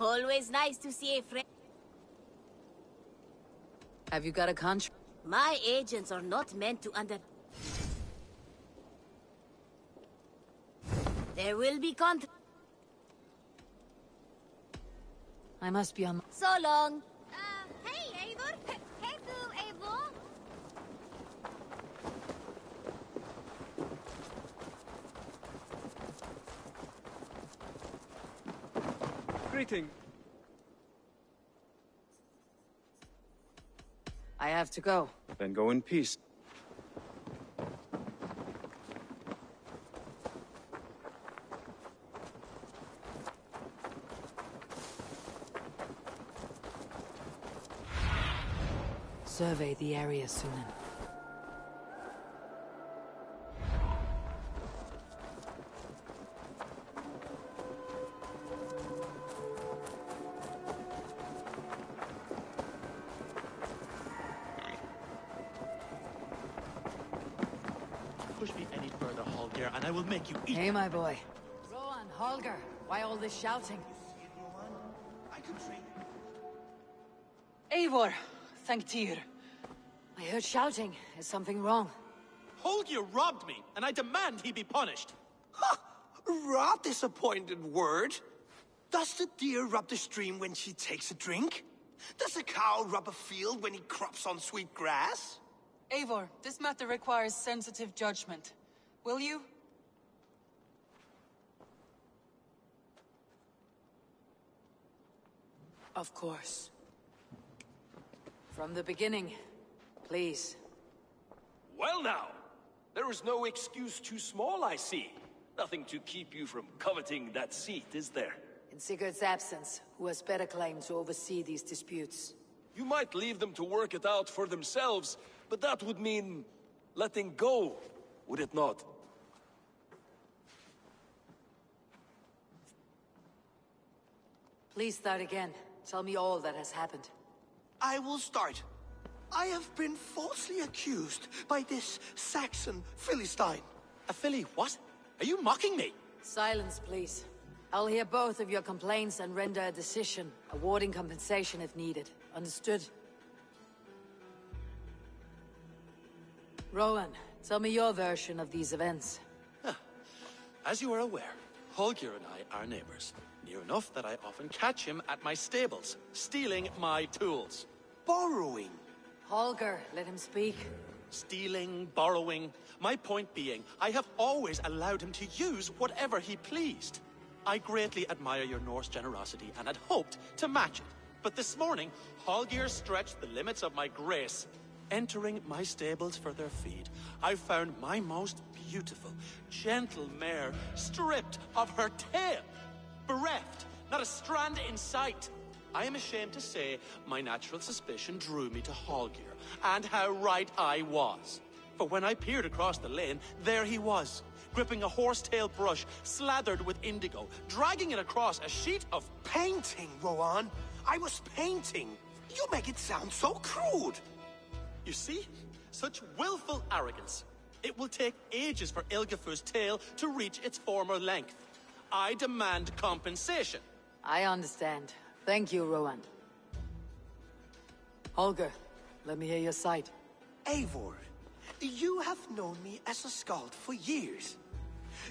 Always nice to see a friend. Have you got a contract? My agents are not meant to under... There will be contract. I must be on... So long. Uh, hey, Eivor! Hey, du, Eivor! Greeting. I have to go. Then go in peace. Survey the area, Sunan. Hey, my boy. Rowan, Holger, why all this shouting? Eivor, thank Tyr. I heard shouting. Is something wrong? Holger robbed me, and I demand he be punished. Ha! Rot disappointed word. Does the deer rub the stream when she takes a drink? Does a cow rub a field when he crops on sweet grass? Eivor, this matter requires sensitive judgment. Will you? Of course. From the beginning, please. Well now, there is no excuse too small, I see. Nothing to keep you from coveting that seat, is there? In Sigurd's absence, who has better claim to oversee these disputes? You might leave them to work it out for themselves, but that would mean letting go, would it not? Please start again. Tell me all that has happened. I will start. I have been falsely accused by this Saxon Philistine. A Philly what? Are you mocking me? Silence, please. I'll hear both of your complaints and render a decision, awarding compensation if needed. Understood? Rowan, tell me your version of these events. As you are aware, Holger and I are neighbors. Near enough that I often catch him at my stables, stealing my tools. Borrowing. Holger, let him speak. Stealing, borrowing. My point being, I have always allowed him to use whatever he pleased. I greatly admire your Norse generosity and had hoped to match it. But this morning, Holger stretched the limits of my grace. Entering my stables for their feed, I found my most beautiful, gentle mare stripped of her tail. Bereft, not a strand in sight. I am ashamed to say my natural suspicion drew me to Holger, and how right I was. For when I peered across the lane, there he was, gripping a horsetail brush slathered with indigo, dragging it across a sheet of Painting, Rowan. I was painting. You make it sound so crude. You see? Such willful arrogance. It will take ages for Ilgafur's tail to reach its former length. I demand compensation. I understand. Thank you, Rowan. Holger, let me hear your side. Eivor, you have known me as a skald for years.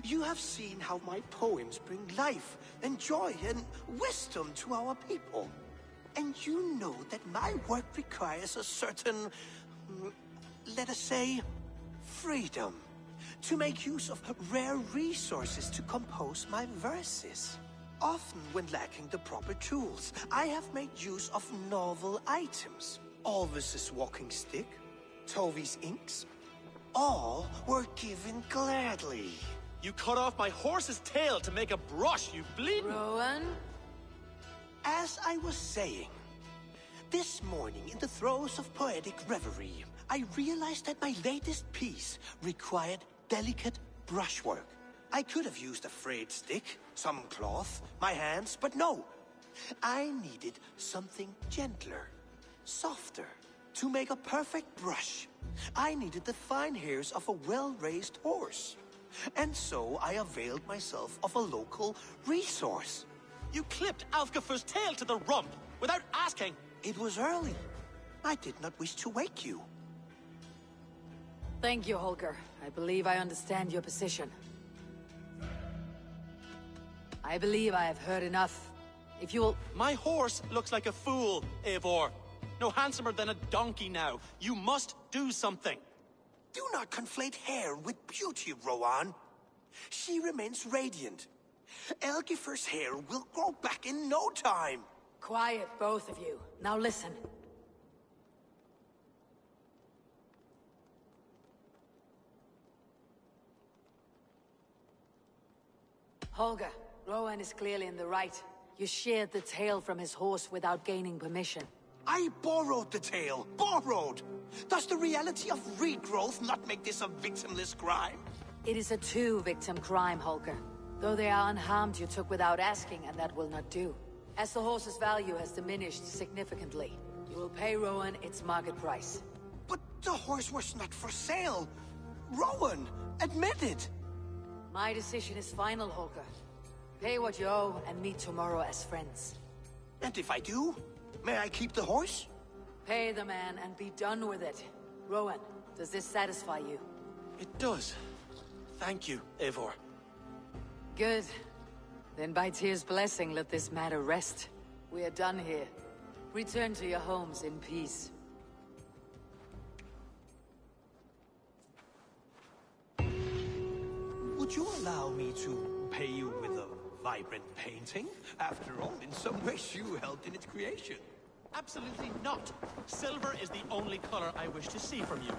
You have seen how my poems bring life and joy and wisdom to our people. And you know that my work requires a certain, mm, let us say, freedom. To make use of rare resources to compose my verses. Often when lacking the proper tools, I have made use of novel items. Alvis's walking stick, Tovi's inks. All were given gladly. You cut off my horse's tail to make a brush, you bleeding. Rowan? As I was saying, this morning in the throes of poetic reverie, I realized that my latest piece required delicate brushwork. I could have used a frayed stick, some cloth, my hands, but no. I needed something gentler, softer. To make a perfect brush, I needed the fine hairs of a well-raised horse. And so I availed myself of a local resource. You clipped Alfgafu's tail to the rump without asking. It was early. I did not wish to wake you. Thank you, Holger. I believe I understand your position. I believe I have heard enough. If you will... My horse looks like a fool, Eivor. No handsomer than a donkey now. You must do something. Do not conflate hair with beauty, Rowan. She remains radiant. Elgifer's hair will grow back in no time. Quiet, both of you. Now listen. Holger, Rowan is clearly in the right. You sheared the tail from his horse without gaining permission. I borrowed the tail. Borrowed! Does the reality of regrowth not make this a victimless crime? It is a two-victim crime, Holger. Though they are unharmed, you took without asking, and that will not do. As the horse's value has diminished significantly, you will pay Rowan its market price. But the horse was not for sale. Rowan, admit it. My decision is final, Holger. Pay what you owe and meet tomorrow as friends. And if I do, may I keep the horse? Pay the man and be done with it. Rowan, does this satisfy you? It does. Thank you, Eivor. Good. Then by Tyr's blessing, let this matter rest. We are done here. Return to your homes in peace. Would you allow me to pay you with a vibrant painting? After all, in some ways you helped in its creation. Absolutely not. Silver is the only color I wish to see from you.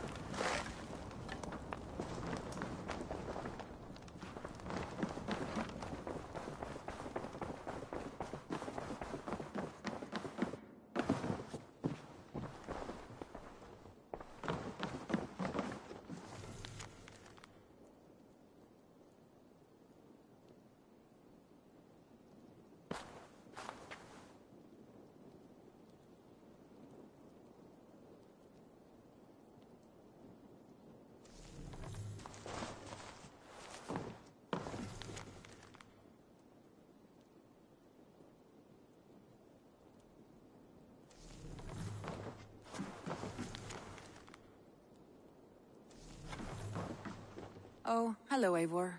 Oh, hello, Eivor.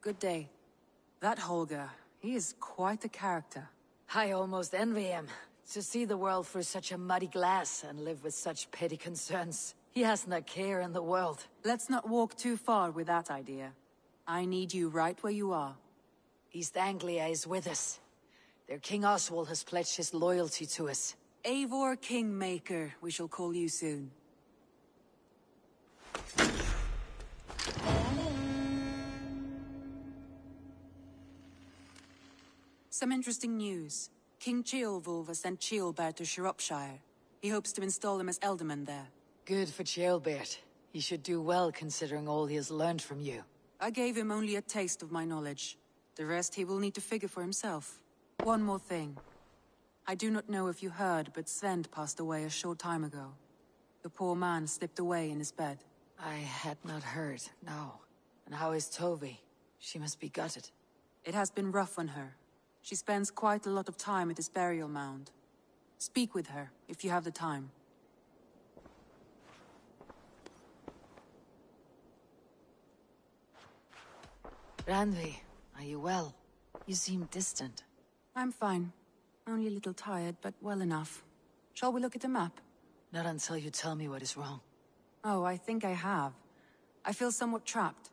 Good day. That Holger, he is quite a character. I almost envy him. To see the world through such a muddy glass and live with such petty concerns. He hasn't a care in the world. Let's not walk too far with that idea. I need you right where you are. East Anglia is with us. Their King Oswald has pledged his loyalty to us. Eivor Kingmaker, we shall call you soon. Some interesting news. King Ceolwulf has sent Ceolbert to Shropshire. He hopes to install him as Ealdorman there. Good for Ceolbert. He should do well considering all he has learned from you. I gave him only a taste of my knowledge. The rest he will need to figure for himself. One more thing. I do not know if you heard, but Svend passed away a short time ago. The poor man slipped away in his bed. I had not heard, no. And how is Tovi? She must be gutted. It has been rough on her. She spends quite a lot of time at this burial mound. Speak with her, if you have the time. Randvi, are you well? You seem distant. I'm fine. Only a little tired, but well enough. Shall we look at the map? Not until you tell me what is wrong. Oh, I think I have. I feel somewhat trapped.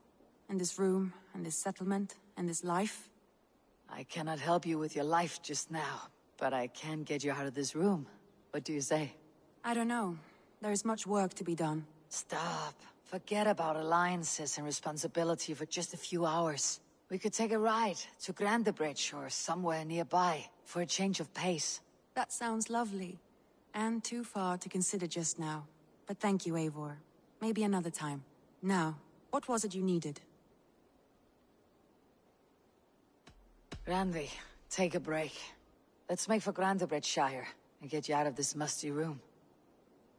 In this room, and this settlement, and this life. I cannot help you with your life just now, but I can get you out of this room. What do you say? I don't know. There is much work to be done. Stop. Forget about alliances and responsibility for just a few hours. We could take a ride to Grantebridge or somewhere nearby for a change of pace. That sounds lovely. And too far to consider just now. But thank you, Eivor. Maybe another time. Now, what was it you needed? Randvi, take a break. Let's make for Grantebridgeshire and get you out of this musty room.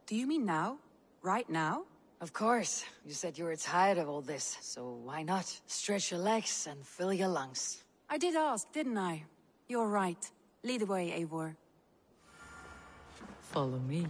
Do you mean now? Right now? Of course. You said you were tired of all this, so why not? Stretch your legs and fill your lungs. I did ask, didn't I? You're right. Lead the way, Eivor. Follow me.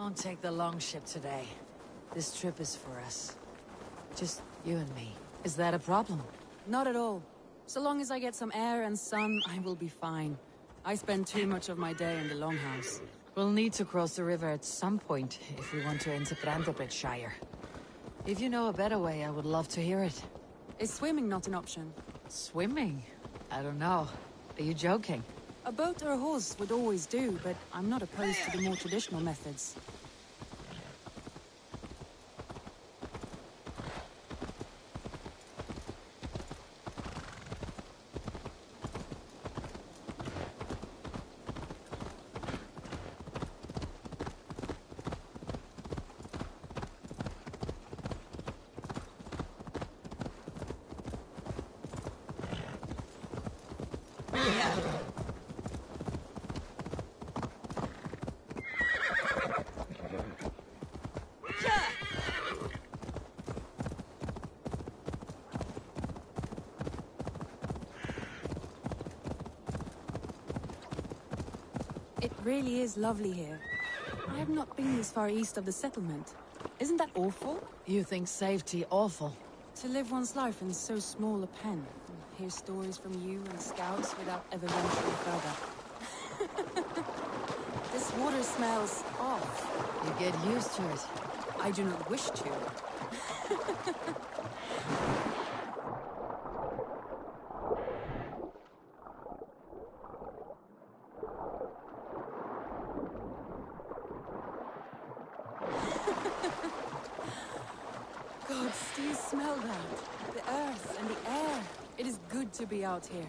Won't take the long ship today. This trip is for us. Just you and me. Is that a problem? Not at all. So long as I get some air and sun, I will be fine. I spend too much of my day in the Longhouse. We'll need to cross the river at some point if we want to enter Grantebridge If you know a better way, I would love to hear it. Is swimming not an option? Swimming? I don't know. Are you joking? A boat or a horse would always do, but I'm not opposed to the more traditional methods. It really is lovely here. I have not been this far east of the settlement. Isn't that awful? You think safety awful? To live one's life in so small a pen. and Hear stories from you and scouts without ever venturing further. this water smells off. You get used to it. I do not wish to. Gods, do you smell that? The earth and the air. It is good to be out here.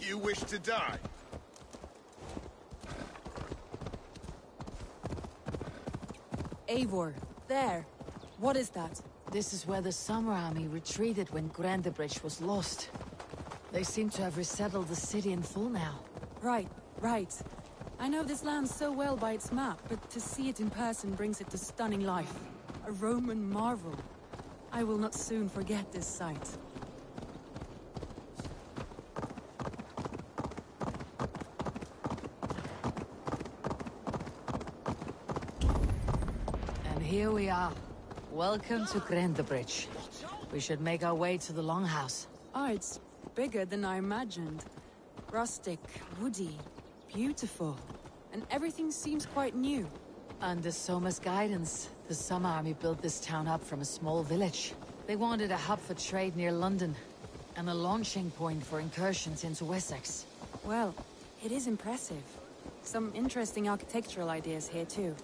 You wish to die? Eivor, there. What is that? This is where the Summer Army retreated when Grantebridge was lost. They seem to have resettled the city in full now. Right, right. I know this land so well by its map, but to see it in person brings it to stunning life. A Roman marvel. I will not soon forget this sight. Here we are. Welcome to Grantebridge. We should make our way to the Longhouse. Oh, it's bigger than I imagined. Rustic, woody, beautiful. And everything seems quite new. Under Soma's guidance, the Summer Army built this town up from a small village. They wanted a hub for trade near London, and a launching point for incursions into Wessex. Well, it is impressive. Some interesting architectural ideas here too.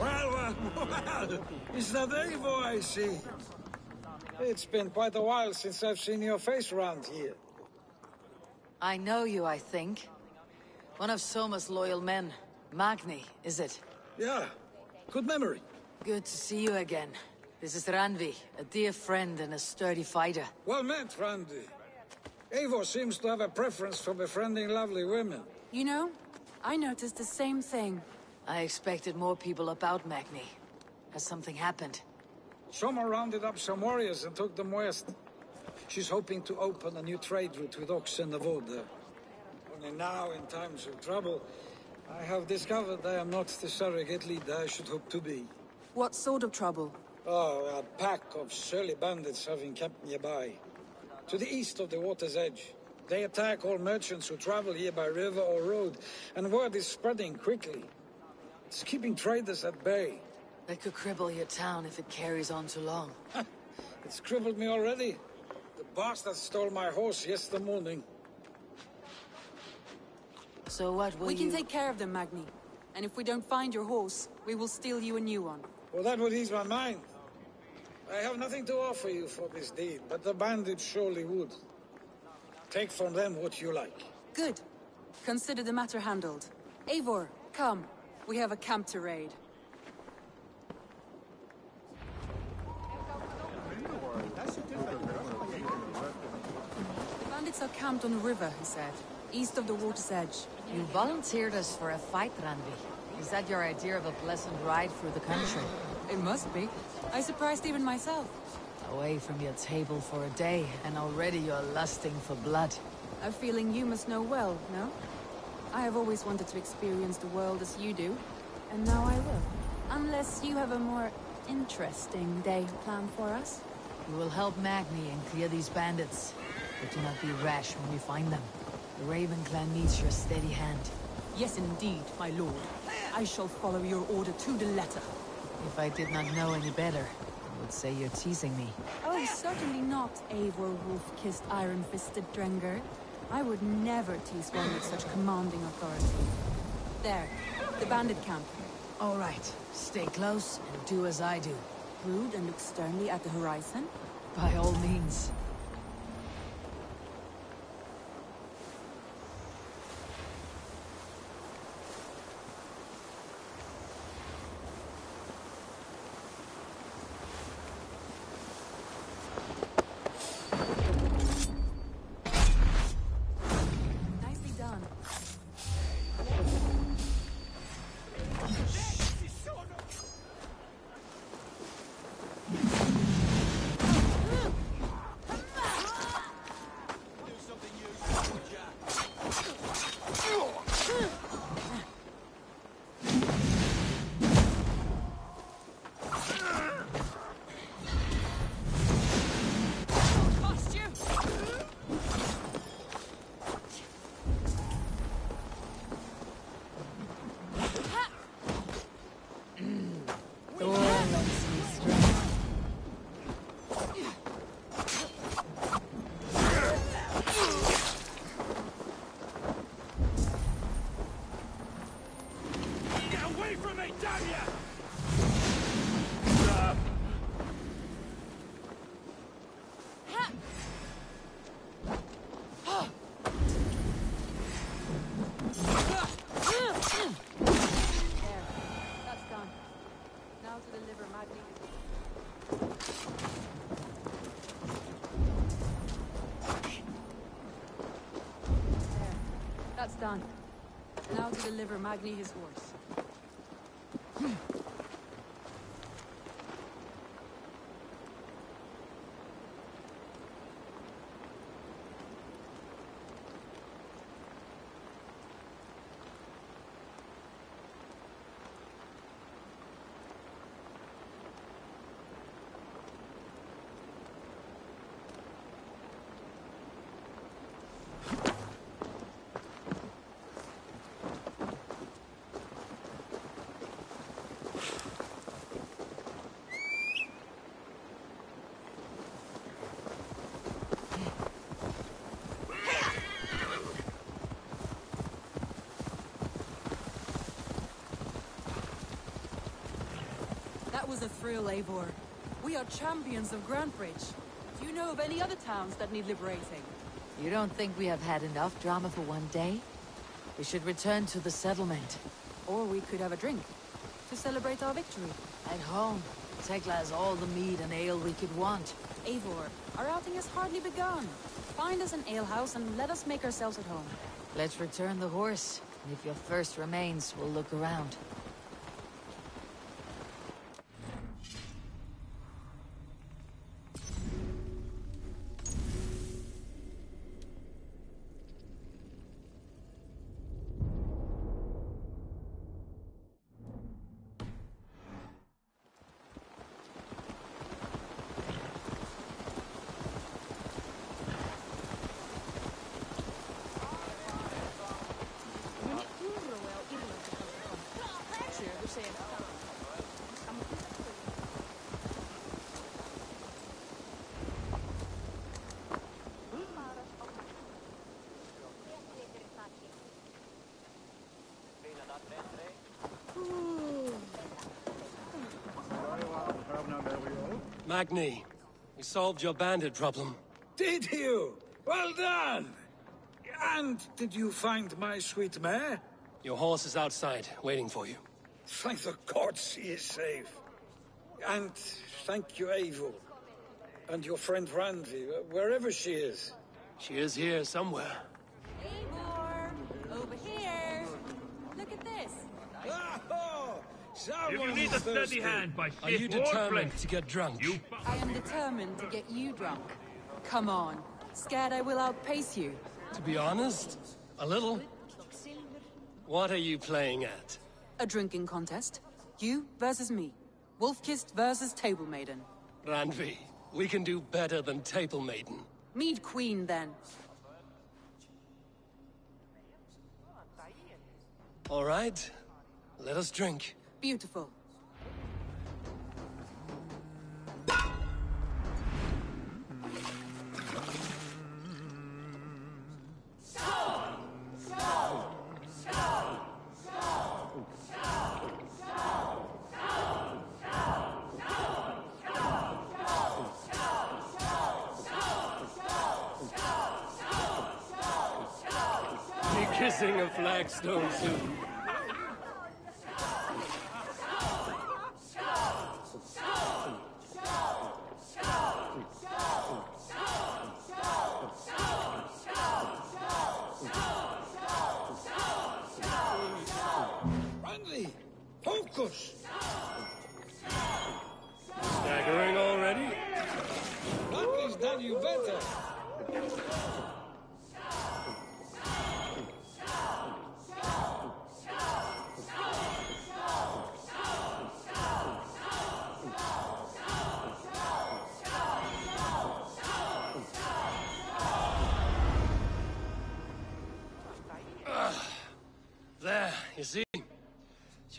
Well, well, well! Is that Eivor oh, I see? It's been quite a while since I've seen your face around here. I know you, I think. One of Soma's loyal men. Magni, is it? Yeah, good memory. Good to see you again. This is Randvi, a dear friend and a sturdy fighter. Well met, Randy. Eivor seems to have a preference for befriending lovely women. You know, I noticed the same thing. I expected more people about Magni. Has something happened? Soma rounded up some warriors and took them west. She's hoping to open a new trade route with Ox and. Only now, in times of trouble, I have discovered I am not the surrogate leader I should hope to be. What sort of trouble? Oh, a pack of surly bandits have encamped nearby. To the east of the water's edge. They attack all merchants who travel here by river or road, and word is spreading quickly. It's keeping traders at bay. They could cripple your town if it carries on too long. It's crippled me already. The bastard stole my horse yesterday morning. So what will we can you... take care of them, Magni. And if we don't find your horse, we will steal you a new one. Well, that would ease my mind. I have nothing to offer you for this deed, but the bandits surely would. Take from them what you like. Good. Consider the matter handled. Eivor, come. We have a camp to raid. Bandits are camped on the river, he said. East of the water's edge. You volunteered us for a fight, Randvi. Is that your idea of a pleasant ride through the country? It must be. I surprised even myself. Away from your table for a day, and already you're lusting for blood. A feeling you must know well, no? I have always wanted to experience the world as you do, and now I will. Unless you have a more interesting day planned for us? We will help Magni and clear these bandits. But do not be rash when we find them. The Raven clan needs your steady hand. Yes, indeed, my lord. I shall follow your order to the letter. If I did not know any better, I would say you're teasing me. Oh, certainly not, Eivor wolf-kissed iron-fisted Drenger. I would never tease one with such commanding authority. There, the bandit camp. All right, stay close and do as I do. Brood and look sternly at the horizon? By all means. That's done. Now to deliver Magni his horse. That was a thrill, Eivor. We are champions of Grantebridge. Do you know of any other towns that need liberating? You don't think we have had enough drama for one day? We should return to the settlement. Or we could have a drink to celebrate our victory. At home, Tekla has all the mead and ale we could want. Eivor, our outing has hardly begun. Find us an alehouse and let us make ourselves at home. Let's return the horse. And if your thirst remains, we'll look around. Magni, we solved your bandit problem. Did you? Well done! And did you find my sweet mare? Your horse is outside, waiting for you. Thank the gods he is safe. And thank you, Eivor. And your friend Randvi, wherever she is. She is here somewhere. Eivor! Over here! Look at this! If you need a steady hand by Are you determined to get drunk? you I am determined to get you drunk. Come on. Scared I will outpace you. To be honest, a little. What are you playing at? A drinking contest. You versus me. Wolf-kissed versus Table Maiden. Randvi, we can do better than Table Maiden. Mead Queen, then. All right, let us drink. Beautiful.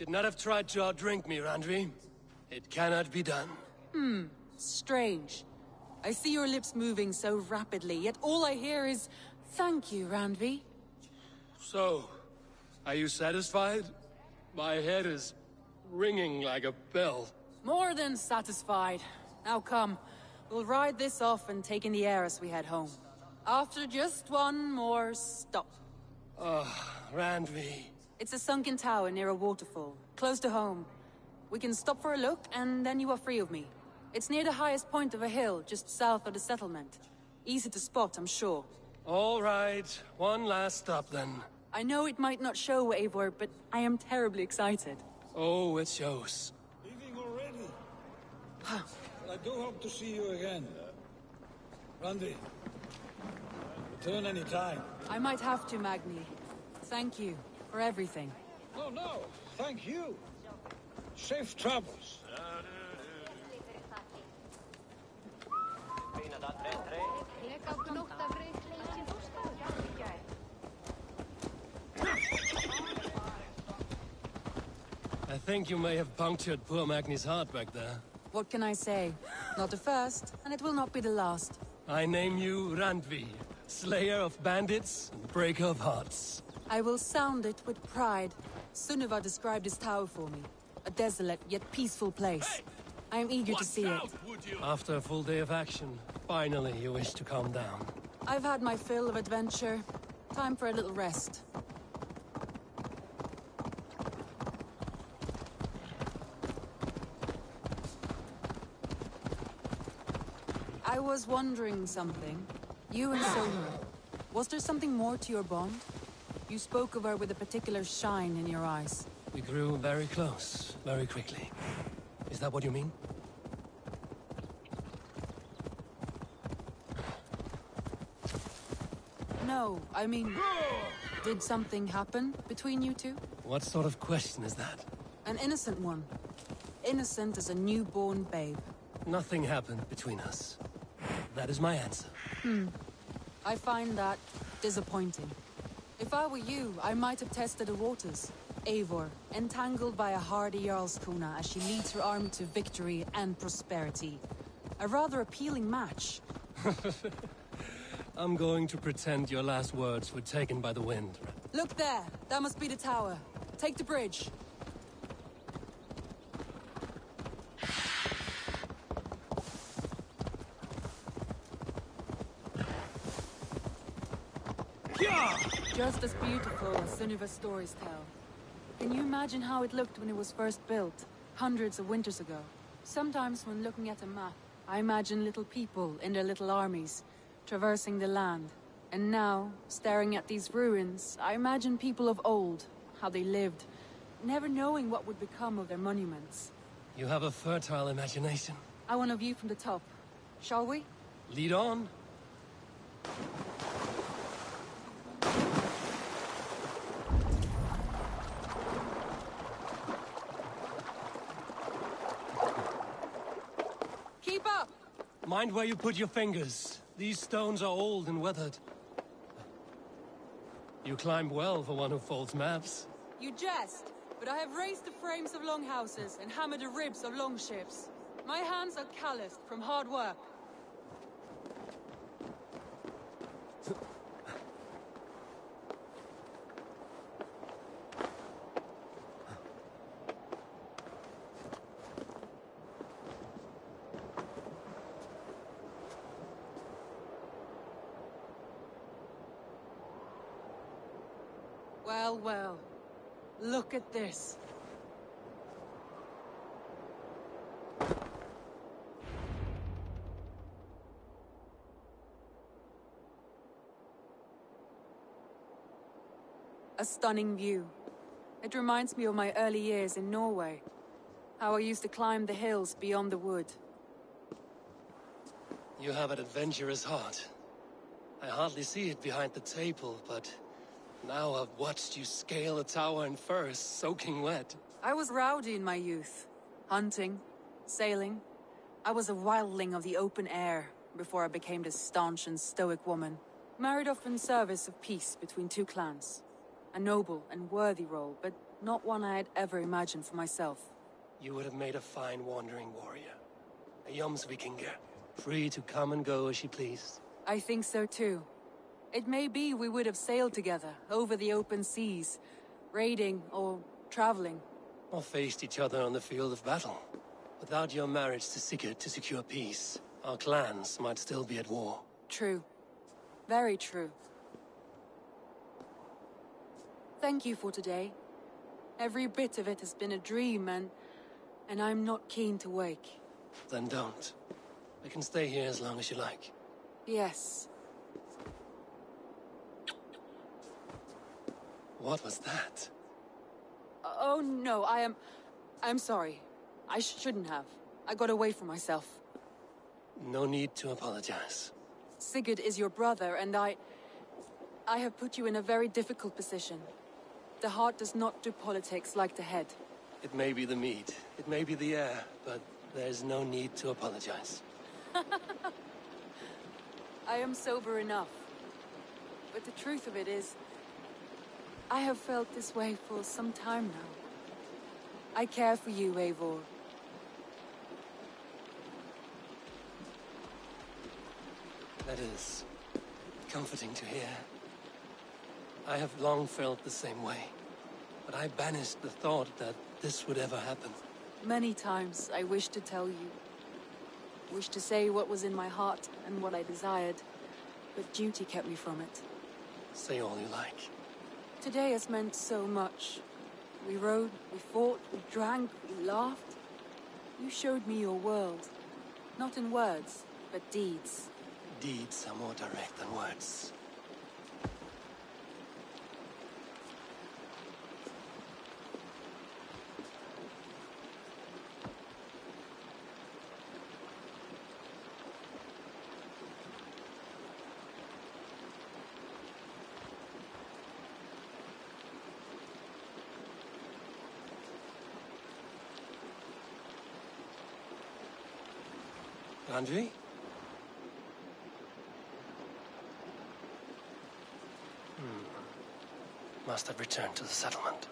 Should not have tried to outdrink me, Randvi. It cannot be done. Hmm. Strange. I see your lips moving so rapidly, yet all I hear is, Thank you, Randvi. So, are you satisfied? My head is ringing like a bell. More than satisfied. Now come. We'll ride this off and take in the air as we head home. After just one more stop. Ah, Randvi. It's a sunken tower near a waterfall, close to home. We can stop for a look, and then you are free of me. It's near the highest point of a hill, just south of the settlement. Easy to spot, I'm sure. All right, one last stop then. I know it might not show, Eivor, but I am terribly excited. Oh, it shows. Leaving already? I do hope to see you again. Randy, return any time. I might have to, Magni. Thank you for everything. No, no, thank you. Safe travels. I think you may have punctured poor Magni's heart back there. What can I say? Not the first, and it will not be the last. I name you Randvi, slayer of bandits and breaker of hearts. I will sound it with pride. Sunniva described this tower for me. A desolate yet peaceful place. I am eager to see it. After a full day of action, finally you wish to calm down. I've had my fill of adventure. Time for a little rest. I was wondering something. You and Soma. Was there something more to your bond? You spoke of her with a particular shine in your eyes. We grew very close, very quickly. Is that what you mean? No, I mean... Did something happen between you two? What sort of question is that? An innocent one. Innocent as a newborn babe. Nothing happened between us. That is my answer. Hmm. I find that disappointing. If I were you, I might have tested the waters. Eivor, entangled by a hardy Jarlskona as she leads her army to victory and prosperity. A rather appealing match. I'm going to pretend your last words were taken by the wind. Look there! That must be the tower. Take the bridge. Yeah! Just as beautiful as Sunniva's stories tell. Can you imagine how it looked when it was first built, hundreds of winters ago? Sometimes when looking at a map, I imagine little people in their little armies, traversing the land. And now, staring at these ruins, I imagine people of old, how they lived, never knowing what would become of their monuments. You have a fertile imagination. I want a view from the top. Shall we? Lead on. Keep up! Mind where you put your fingers. These stones are old and weathered. You climb well for one who folds maps. You jest, but I have raised the frames of longhouses and hammered the ribs of longships. My hands are calloused from hard work. Well, well. Look at this. A stunning view. It reminds me of my early years in Norway. How I used to climb the hills beyond the wood. You have an adventurous heart. I hardly see it behind the table, but now I've watched you scale a tower in furs, soaking wet. I was rowdy in my youth. Hunting, sailing. I was a wildling of the open air before I became this staunch and stoic woman. Married off in service of peace between two clans. A noble and worthy role, but not one I had ever imagined for myself. You would have made a fine wandering warrior. A Jomsvikinger, free to come and go as she pleased. I think so too. It may be we would have sailed together, over the open seas, raiding or traveling. Or faced each other on the field of battle. Without your marriage to Sigurd to secure peace, our clans might still be at war. True. Very true. Thank you for today. Every bit of it has been a dream, and... and I'm not keen to wake. Then don't. We can stay here as long as you like. Yes. What was that? Uh, oh, no, I am... I'm sorry. I sh shouldn't have. I got away from myself. No need to apologize. Sigurd is your brother, and I... I have put you in a very difficult position. The heart does not do politics like the head. It may be the meat, it may be the air, but there's no need to apologize. I am sober enough. But the truth of it is, I have felt this way for some time now. I care for you, Eivor. That is comforting to hear. I have long felt the same way, but I banished the thought that this would ever happen. Many times I wished to tell you. Wished to say what was in my heart and what I desired, but duty kept me from it. Say all you like. Today has meant so much. We rode, we fought, we drank, we laughed. You showed me your world. Not in words, but deeds. Deeds are more direct than words. Hmm. Must have returned to the settlement.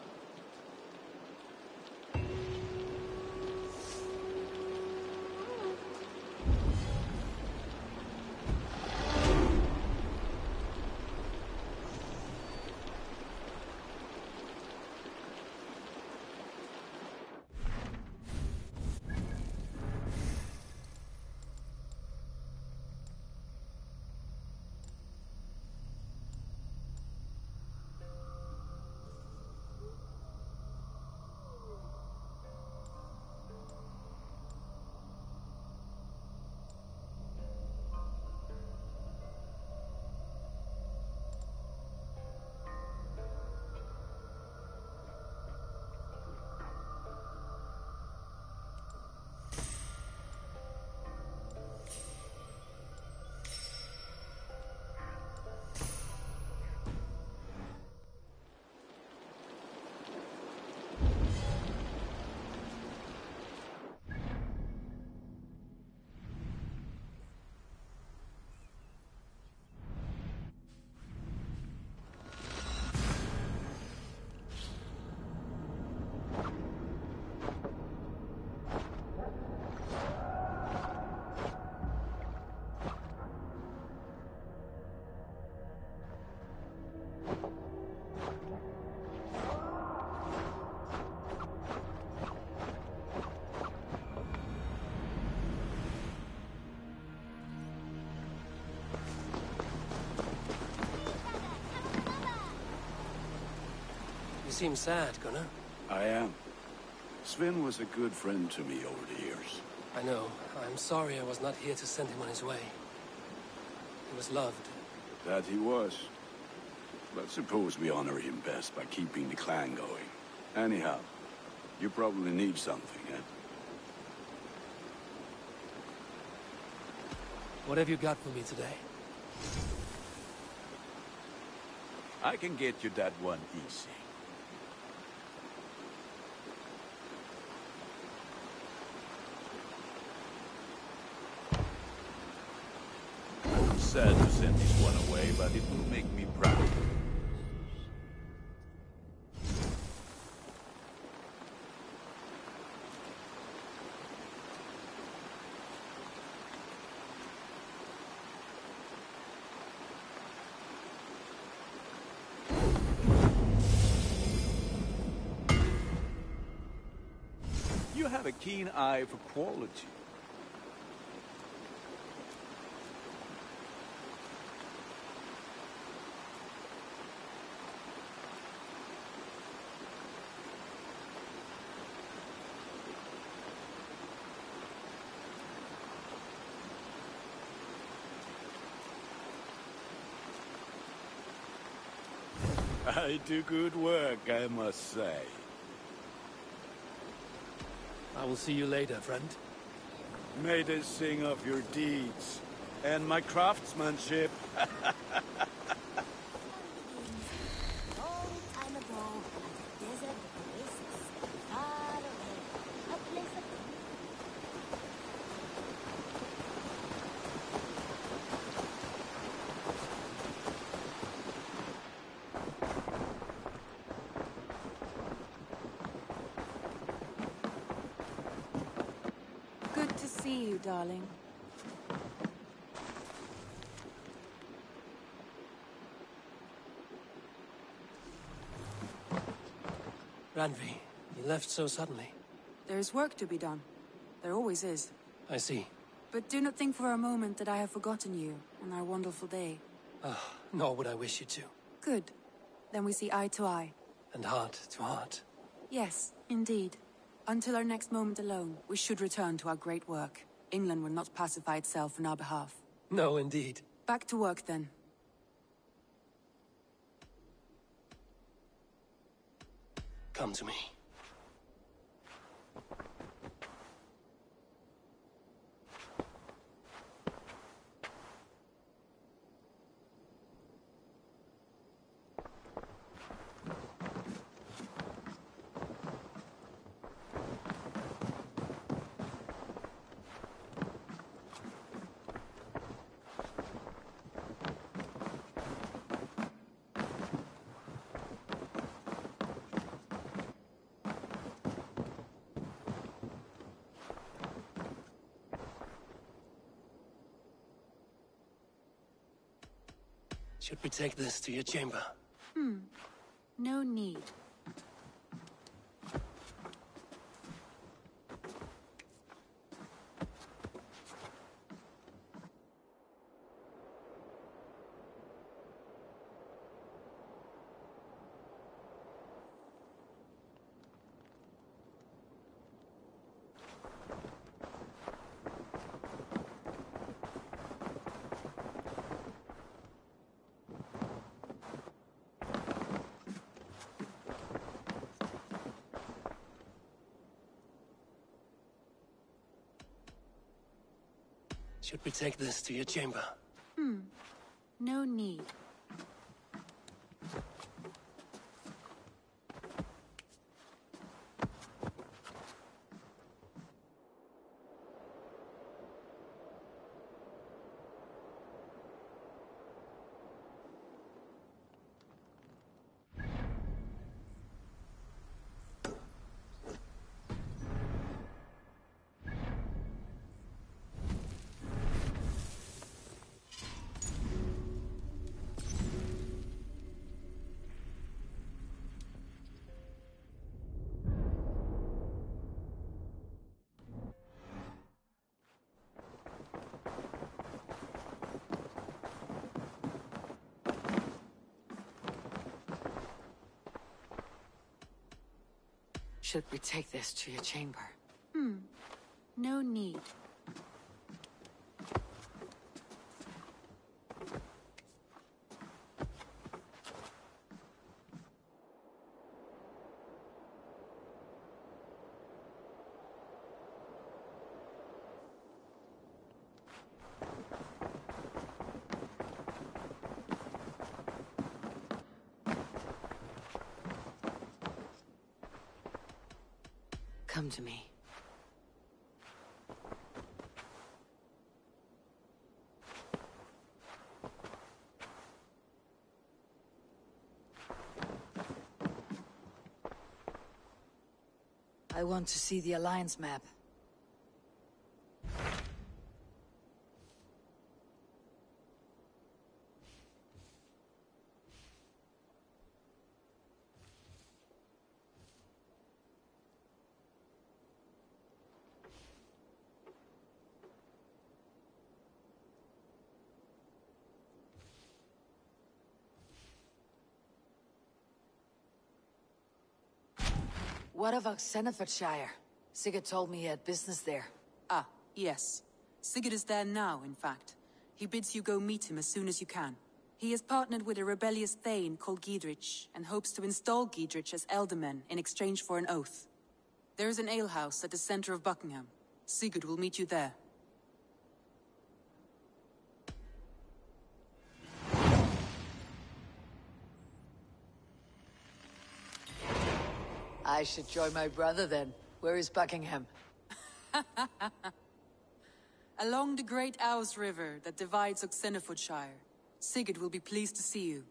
Seem sad, Gunnar. I am. Sven was a good friend to me over the years. I know. I'm sorry I was not here to send him on his way. He was loved. That he was. But suppose we honor him best by keeping the clan going. Anyhow, you probably need something, eh? What have you got for me today? I can get you that one easy. I'm sad to send this one away, but it will make me proud. You have a keen eye for quality. I do good work, I must say. I will see you later, friend. May they sing of your deeds and my craftsmanship. Long time ago, at a desert oasis, far away, a place of Good to see you, darling. Randvi, you left so suddenly. There is work to be done. There always is. I see. But do not think for a moment that I have forgotten you on our wonderful day. Ah, nor would I wish you to. Good. Then we see eye to eye. And heart to heart. Yes, indeed. Until our next moment alone, we should return to our great work. England will not pacify itself on our behalf. No, indeed. Back to work then. Come to me. Should take this to your chamber? Hmm. No need. We take this to your chamber? Hmm. No need. Should we take this to your chamber? Hmm. No need. Come to me. I want to see the Alliance map. What of Oxenfordshire? Sigurd told me he had business there. Ah, yes. Sigurd is there now, in fact. He bids you go meet him as soon as you can. He has partnered with a rebellious Thane called Giedrich, and hopes to install Giedrich as Ealdorman in exchange for an oath. There is an alehouse at the center of Buckingham. Sigurd will meet you there. I should join my brother then. Where is Buckingham? Along the great Ouse River that divides Oxenfordshire. Sigurd will be pleased to see you.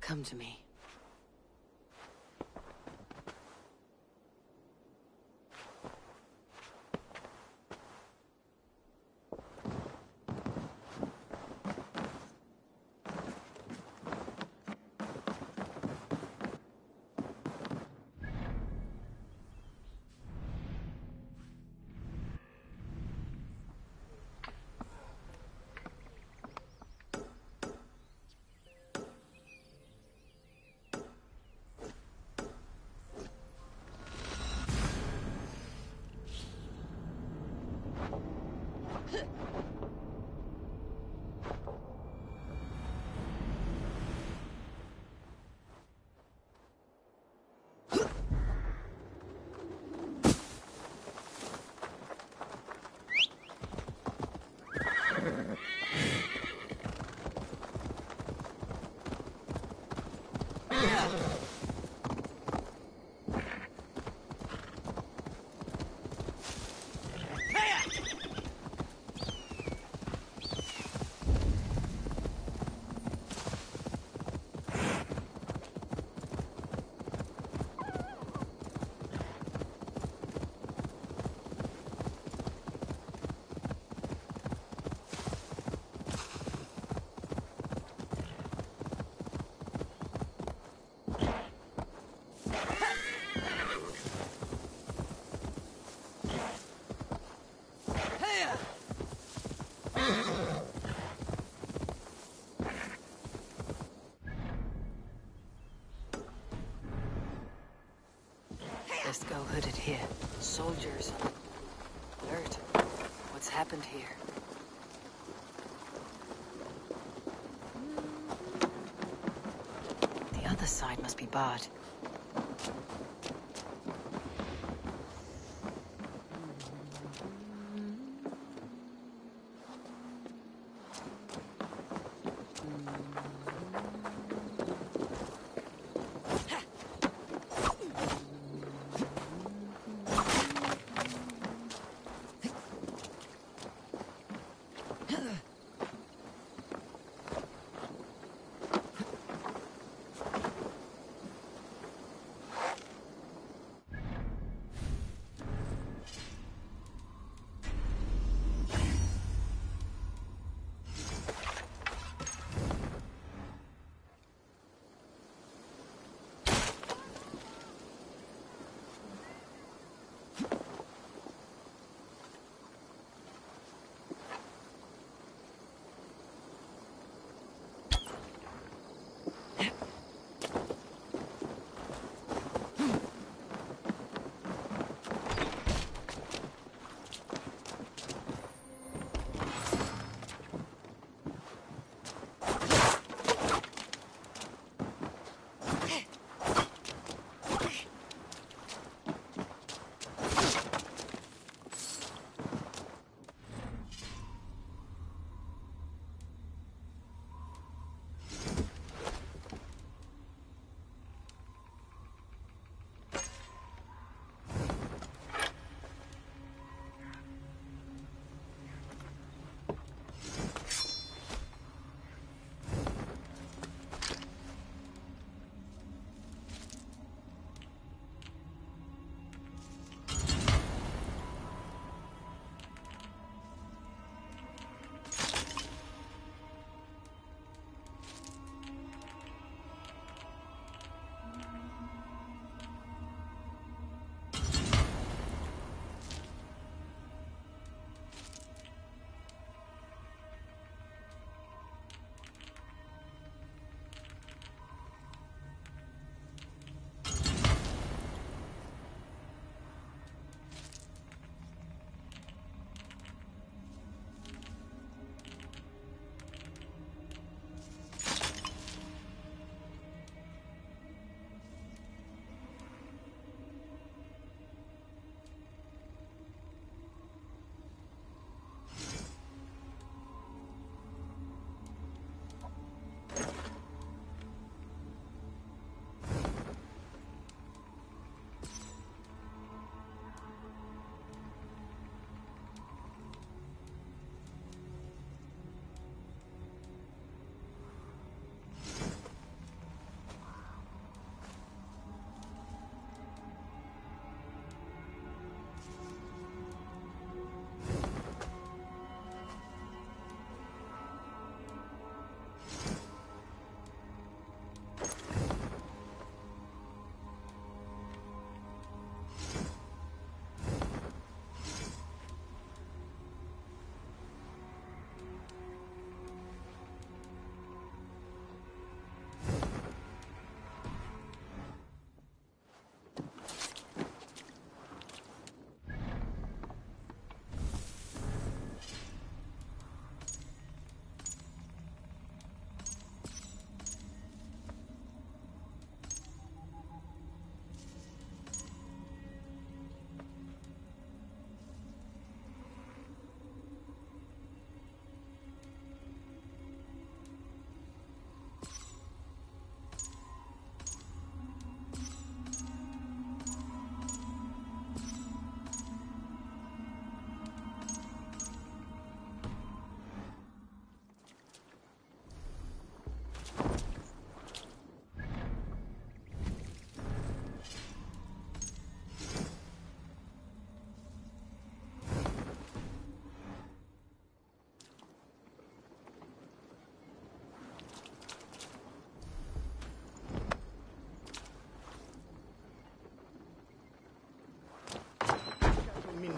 Come to me. Hooded here. Soldiers. Alert. What's happened here? The other side must be barred.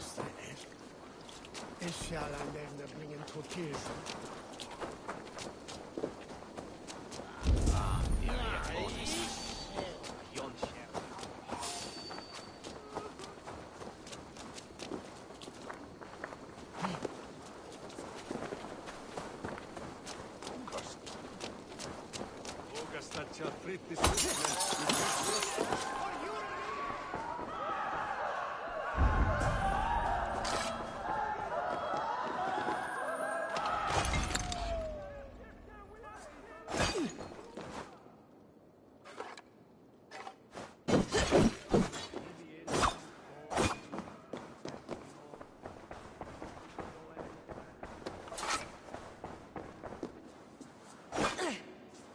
Bewusstsein ist. Eşyalarlarını bringen Totilfen. Fritt ist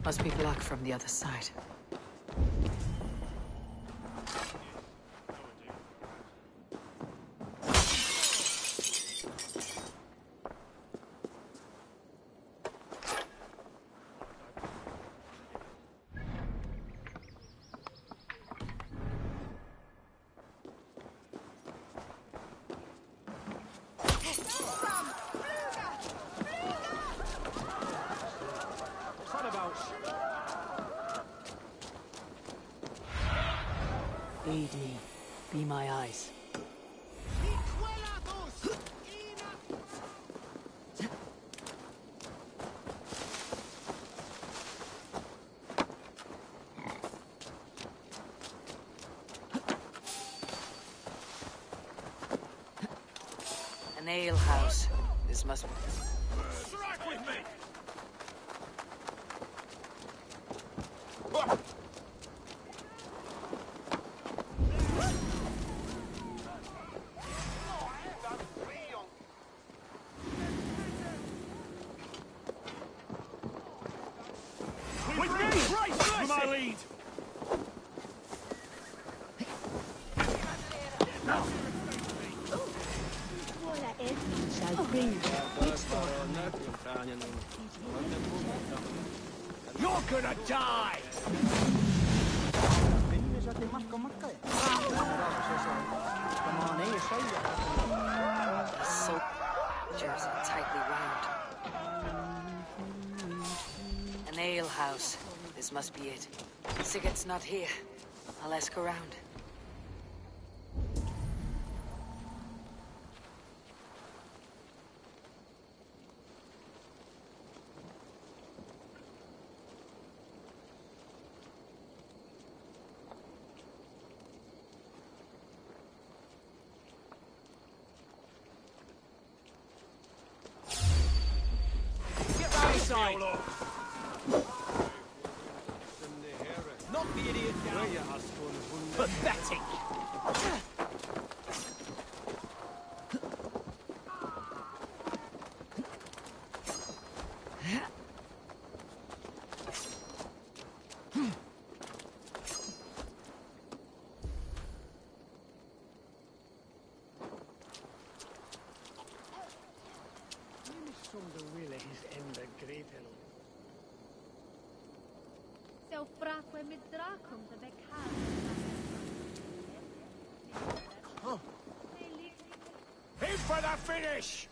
Must be blocked from the other side. Aid me. Be my eyes. An ale house. This must be... Strike with me! With me! Right for my lead! shall bring You're gonna die! Soldiers are tightly wound. An ale house. This must be it. Sigurd's not here. I'll ask around. Get round the side! Knock the idiot down! Pathetic! Som de willen is enda Gretel. So beccar. In for the finish!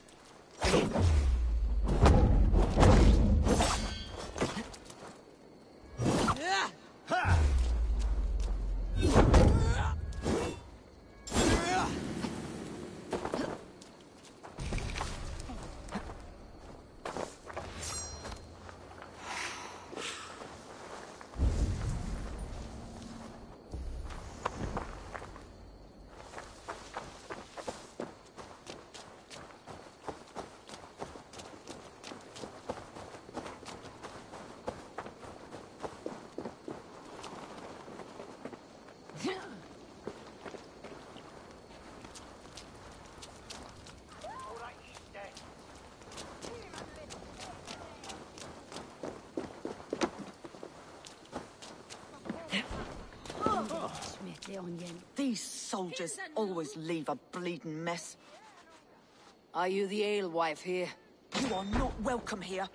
Ha! These soldiers always leave a bleeding mess. Are you the alewife here? You are not welcome here.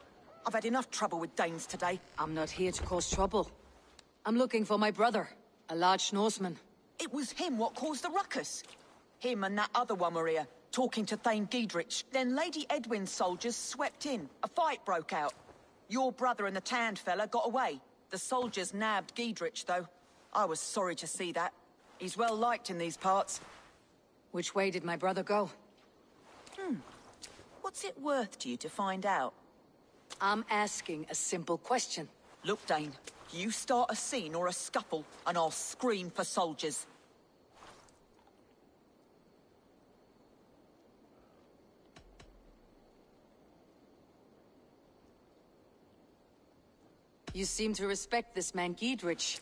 I've had enough trouble with Danes today. I'm not here to cause trouble. I'm looking for my brother, a large Norseman. It was him what caused the ruckus. Him and that other one were here. talking to Thane Giedrich. Then Lady Eadwyn's soldiers swept in. A fight broke out. Your brother and the tanned fella got away. The soldiers nabbed Giedrich, though. I was sorry to see that. He's well liked in these parts. Which way did my brother go? Hmm. What's it worth to you to find out? I'm asking a simple question. Look, Dane, you start a scene or a scuffle, and I'll scream for soldiers. You seem to respect this man Giedrich.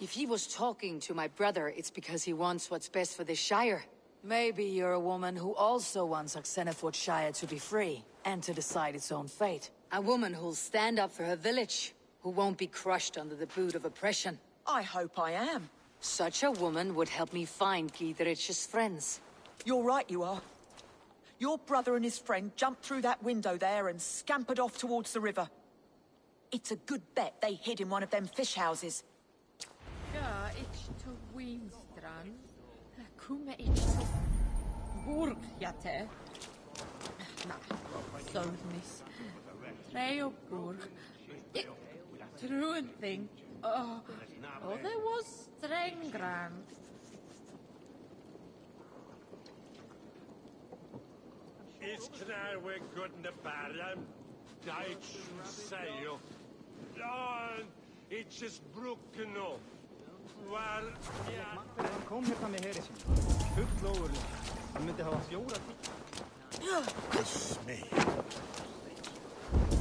If he was talking to my brother, it's because he wants what's best for the Shire. Maybe you're a woman who also wants Oxenfordshire to be free, and to decide its own fate. A woman who'll stand up for her village, who won't be crushed under the boot of oppression. I hope I am. Such a woman would help me find Giedrich's friends. You're right, you are. Your brother and his friend jumped through that window there and scampered off towards the river. It's a good bet they hid in one of them fish houses. Ja, ich to Weenstrand. Kume ich to Burgjate. Na, Solnis. Treoburg. Ik Truen thing. Oh, oh, there was Strengrand. Is knar we good in the barren. Deitsch sail. Dawn, it's just broken up. Ha fjorda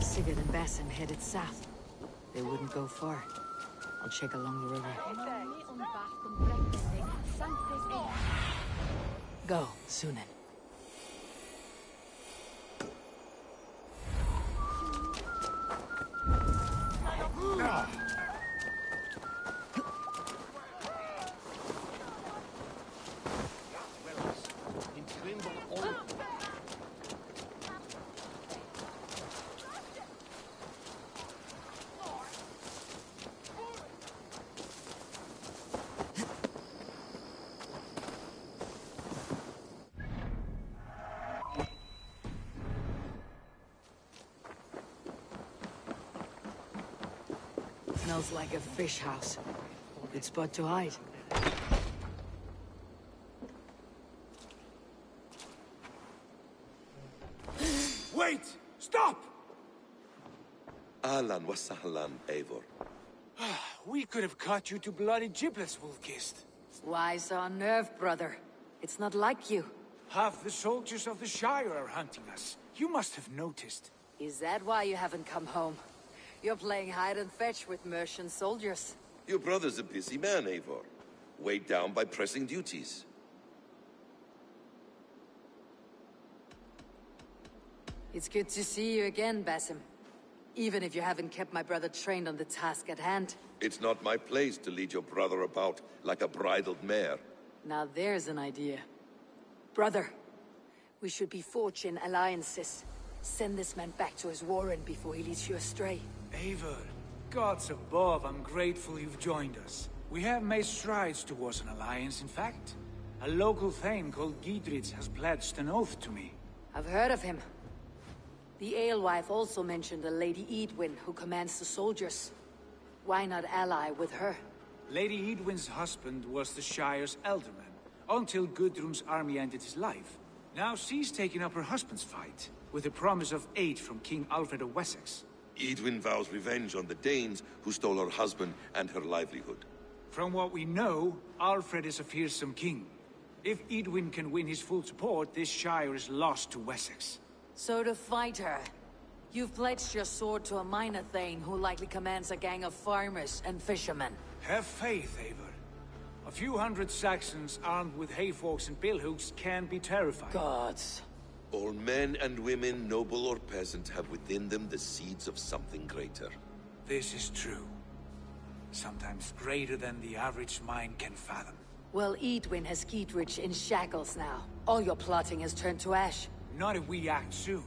Sigurd and Basim headed south. They wouldn't go far. I'll check along the river. Go, Sunan. Smells like a fish house. Good spot to hide. Wait! Stop! Ahlan wa sahlan, Eivor. we could have cut you to bloody giblets, Wolf-Kissed. Why so nerve, brother? It's not like you. Half the soldiers of the Shire are hunting us. You must have noticed. Is that why you haven't come home? You're playing hide and fetch with Mercian soldiers. Your brother's a busy man, Eivor. Weighed down by pressing duties. It's good to see you again, Basim. Even if you haven't kept my brother trained on the task at hand. It's not my place to lead your brother about like a bridled mare. Now there's an idea. Brother, we should be forging alliances. Send this man back to his warren before he leads you astray. Eivor, gods above, I'm grateful you've joined us. We have made strides towards an alliance, in fact. A local thane called Giedrich has pledged an oath to me. I've heard of him. The alewife also mentioned a Lady Eadwyn who commands the soldiers. Why not ally with her? Lady Eadwyn's husband was the Shire's ealdorman, until Guthrum's army ended his life. Now she's taking up her husband's fight, with a promise of aid from King Alfred of Wessex. Eadwyn vows revenge on the Danes who stole her husband and her livelihood. From what we know, Alfred is a fearsome king. If Eadwyn can win his full support, this Shire is lost to Wessex. So to fight her, you've pledged your sword to a minor thane who likely commands a gang of farmers and fishermen. Have faith, Eivor. A few hundred Saxons armed with hayforks and billhooks can be terrifying. Gods. All men and women, noble or peasant, have within them the seeds of something greater. This is true. Sometimes greater than the average mind can fathom. Well, Eadwyn has Giedrich in shackles now. All your plotting has turned to ash. Not if we act soon.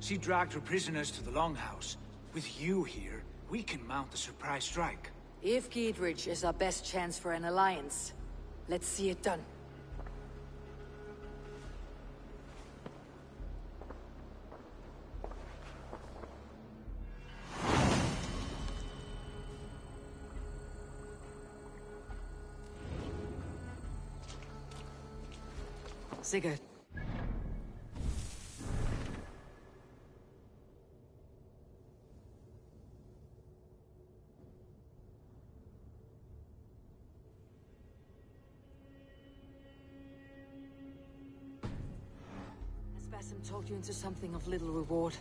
She dragged her prisoners to the Longhouse. With you here, we can mount the surprise strike. If Giedrich is our best chance for an alliance, let's see it done. Sigurd. Has Basim talked you into something of little reward?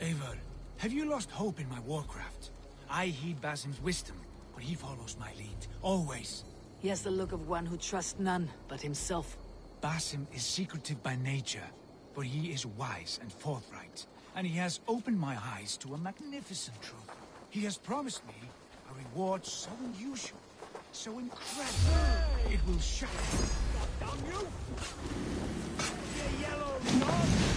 Eivor, have you lost hope in my warcraft? I heed Basim's wisdom, but he follows my lead, always. He has the look of one who trusts none but himself. Basim is secretive by nature, but he is wise and forthright, and he has opened my eyes to a magnificent truth. He has promised me a reward so unusual, so incredible, it will shock you. Damn you! You yellow dog!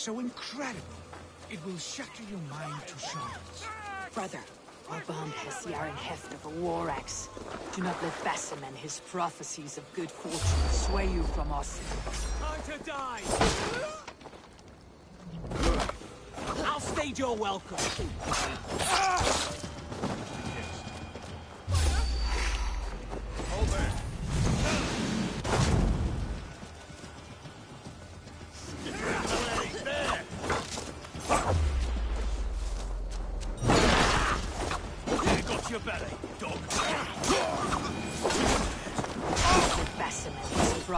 So incredible, it will shatter your mind to shards. Brother, our bond has the iron heft of a war axe. Do not let Basim and his prophecies of good fortune sway you from us. Time to die! I'll stage your welcome.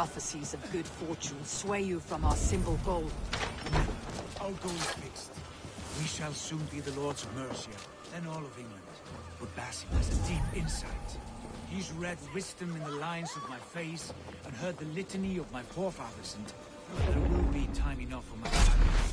Prophecies of good fortune sway you from our simple goal. Our goal is fixed. We shall soon be the lords of Mercia, then all of England. But Basim has a deep insight. He's read wisdom in the lines of my face and heard the litany of my forefathers, and there will be time enough for my.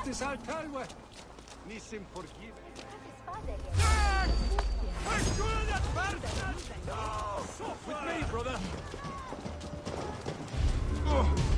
Mortis Altalwe. Nissim forgive. With me, brother. Get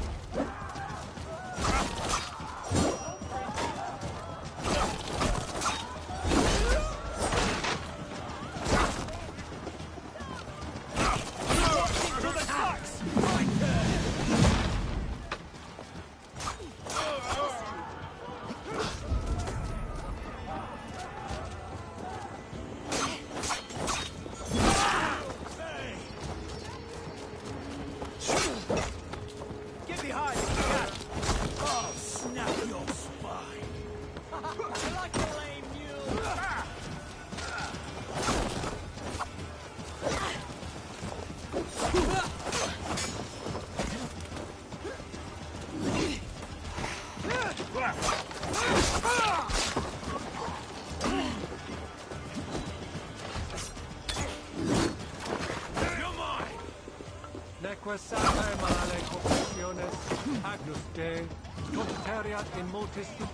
Quest'altra è male, confessione. Agnus Dei, Conteria in molte multis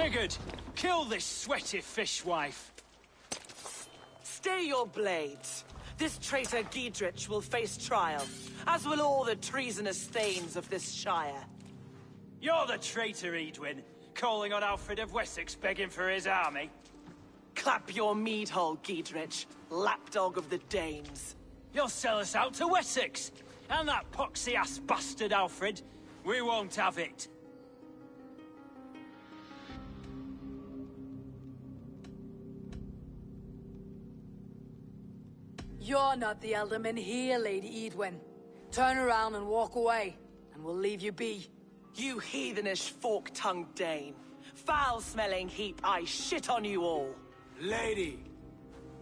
Sigurd, kill this sweaty fishwife. Stay your blades. This traitor Giedrich will face trial, as will all the treasonous thanes of this shire. You're the traitor, Eadwyn, calling on Alfred of Wessex begging for his army. Clap your mead hole, Giedrich, lapdog of the Danes. You'll sell us out to Wessex, and that poxy-ass bastard Alfred. We won't have it. You're not the ealdorman here, Lady Eadwyn. Turn around and walk away, and we'll leave you be. You heathenish fork-tongued dame. Foul-smelling heap, I shit on you all. Lady,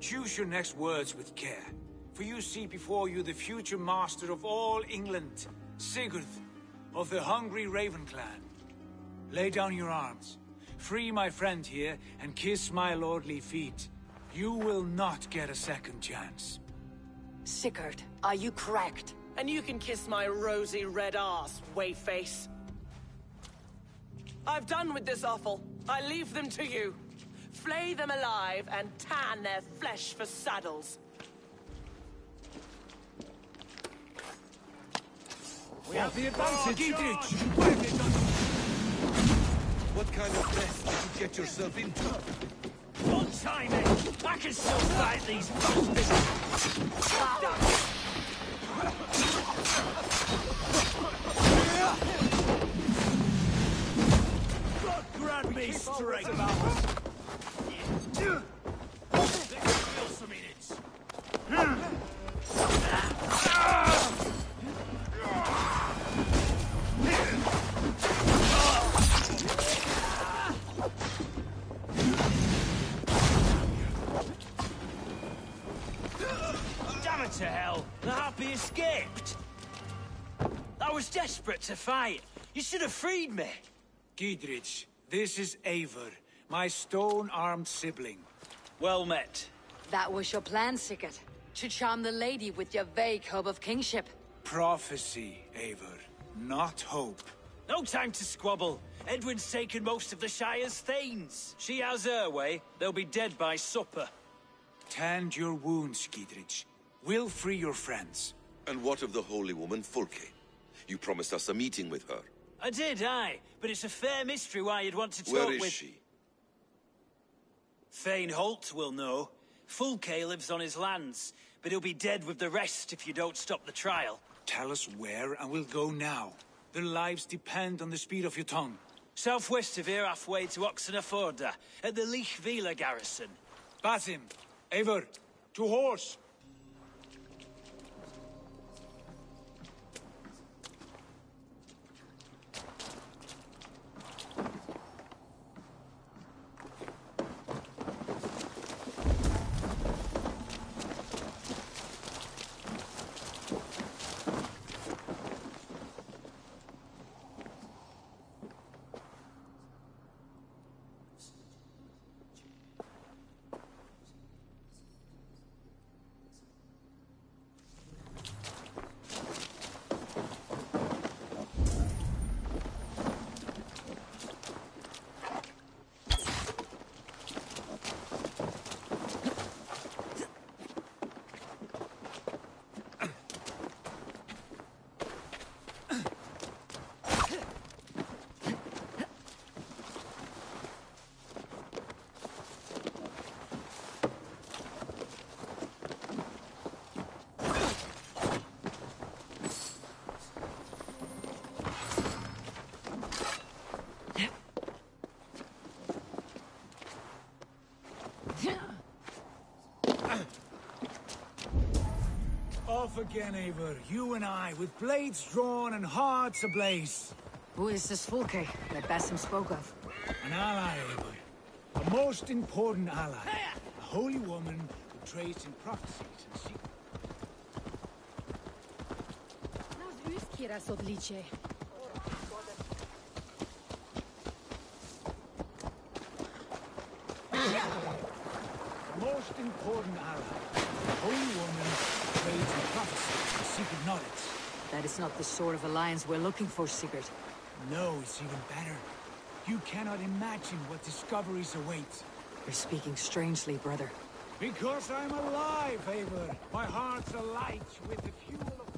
choose your next words with care. For you see before you the future master of all England, Sigurd, of the hungry Raven clan. Lay down your arms. Free my friend here, and kiss my lordly feet. You will not get a second chance. Sigurd, are you cracked? And you can kiss my rosy red ass, wayface. I've done with this offal. I leave them to you. Flay them alive and tan their flesh for saddles. We have the advantage. Oh, what kind of mess did you get yourself into? Time, eh? I can still fight these bastards. God grant me strength. The happy escaped! I was desperate to fight. You should have freed me. Giedrich, this is Eivor, my stone-armed sibling. Well met. That was your plan, Sigurd. To charm the lady with your vague hope of kingship. Prophecy, Eivor, not hope. No time to squabble. Eadwyn's taken most of the Shire's thanes. She has her way. They'll be dead by supper. Tend your wounds, Giedrich. We'll free your friends. And what of the holy woman Fulke? You promised us a meeting with her. I did, aye. But it's a fair mystery why you'd want to talk with... Where is with... she? Thane Holt will know. Fulke lives on his lands, but he'll be dead with the rest if you don't stop the trial. Tell us where, and we'll go now. Their lives depend on the speed of your tongue. Southwest of here, halfway to Oxenaforda, at the Lichvila garrison. Basim, Eivor, to horse! Off again, Eivor. You and I, with blades drawn and hearts ablaze. Who is this Fulke that Basim spoke of? An ally, Eivor. A most important ally. A holy woman who trades in prophecies and secrets. Nas odliče. A most important ally. A holy woman who trades in prophecies and secret knowledge. That is not the sort of alliance we're looking for, Sigurd. No, it's even better. You cannot imagine what discoveries await. You're speaking strangely, brother. Because I'm alive, Eivor. My heart's alight with the fuel of...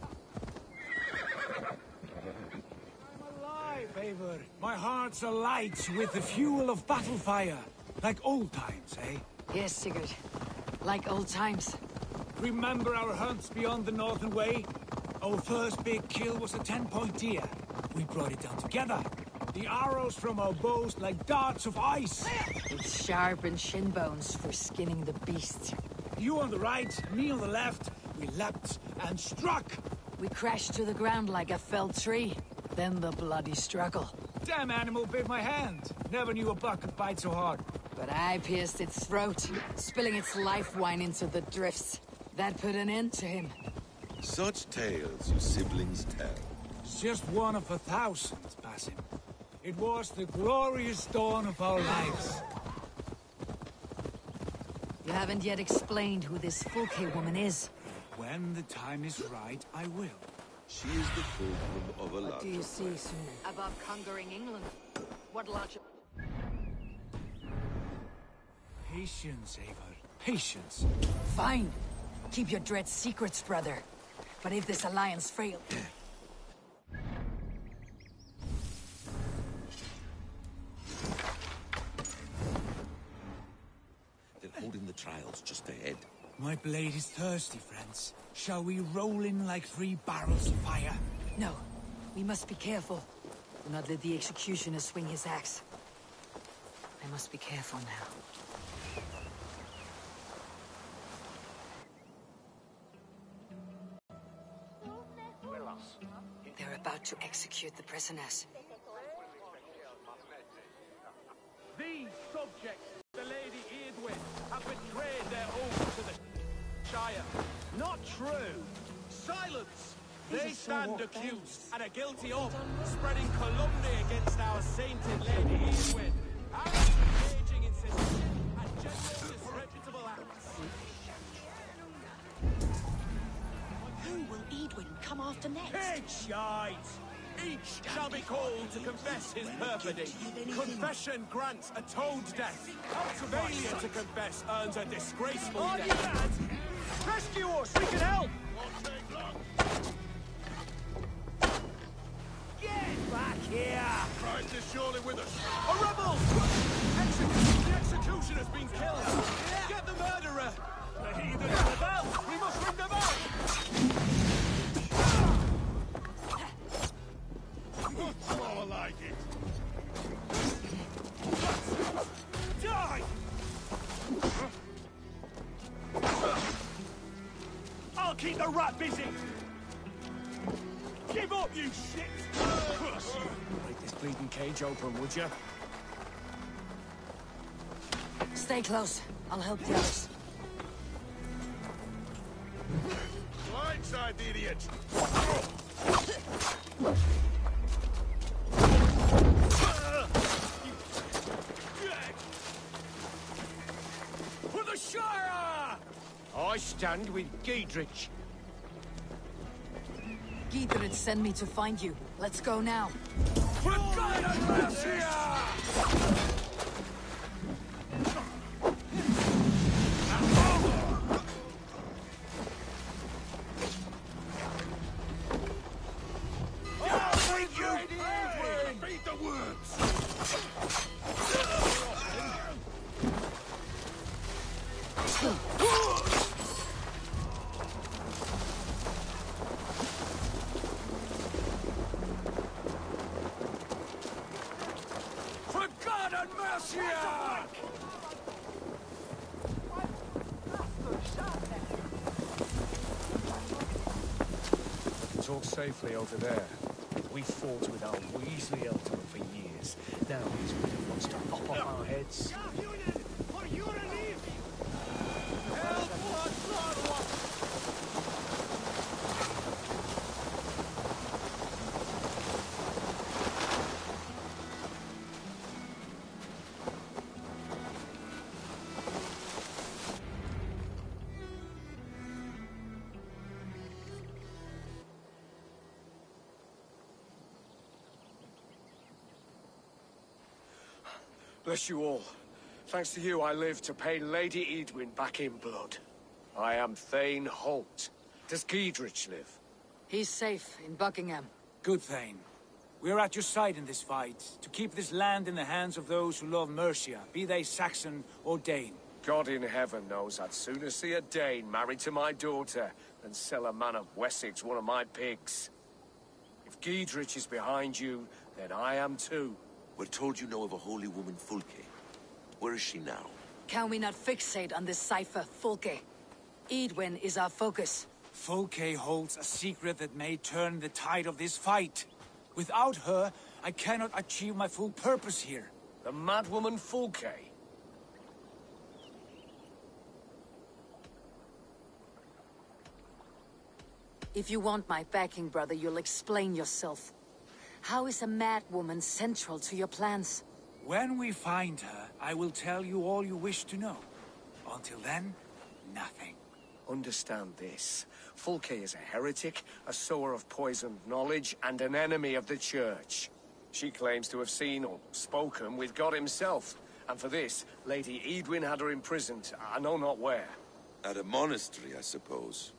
I'm alive, Eivor. My heart's alight with the fuel of battle fire. Like old times, eh? Yes, Sigurd. Like old times. Remember our hunts beyond the Northern Way? Our first big kill was a ten-point deer. We brought it down together. The arrows from our bows like darts of ice. With sharpened shin bones for skinning the beast. You on the right, me on the left. We leapt and struck. We crashed to the ground like a felled tree. Then the bloody struggle. Damn animal bit my hand. Never knew a buck could bite so hard. But I pierced its throat, spilling its life wine into the drifts. That put an end to him. Such tales you siblings tell. It's just one of a thousand, Basim. It was the glorious dawn of our lives. You haven't yet explained who this Fulke woman is. When the time is right, I will. She is the fulcrum of a What do you see, sir? Above conquering England, what larger... Patience, Eivor. Patience. Fine. Keep your dread secrets, brother. But if this alliance fails... They're holding the trials just ahead. My blade is thirsty, friends. Shall we roll in like three barrels of fire? No. We must be careful. Do not let the executioner swing his axe. I must be careful now. To execute the prisoners. These subjects, the Lady Eadwyn, have betrayed their oath to the Shire. Not true. Silence! They stand accused and are guilty of spreading calumny against our sainted Lady Eadwyn, Who Eadwyn come after next? Head shite! Each shall be called to confess his perfidy. Confession grants atoned death. Failure to confess earns a disgraceful Are you death. Rescue us! We can help! Get back here! Christ is surely with us. A rebel! Execute! The executioner's been killed! Keep the rat busy! Give up, you shit! Break this bleeding cage open, would you? Stay close. I'll help the others. Blindside the idiot! Stand with Giedrich. Giedrich sent me to find you. Let's go now. For God Over there. We fought with our Weasley Ultimate for years. Now he's wants to hop off our heads. Bless you all. Thanks to you, I live to pay Lady Eadwyn back in blood. I am Thane Holt. Does Giedrich live? He's safe in Buckingham. Good, Thane. We're at your side in this fight, to keep this land in the hands of those who love Mercia, be they Saxon or Dane. God in heaven knows I'd sooner see a Dane married to my daughter than sell a man of Wessex one of my pigs. If Giedrich is behind you, then I am too. We're told you know of a holy woman, Fulke. Where is she now? Can we not fixate on this cipher, Fulke? Eadwyn is our focus. Fulke holds a secret that may turn the tide of this fight. Without her, I cannot achieve my full purpose here. The madwoman Fulke? If you want my backing, brother, you'll explain yourself. How is a madwoman central to your plans? When we find her, I will tell you all you wish to know. Until then, nothing. Understand this. Fulke is a heretic, a sower of poisoned knowledge, and an enemy of the Church. She claims to have seen or spoken with God himself. And for this, Lady Eadwyn had her imprisoned, I know not where. At a monastery, I suppose.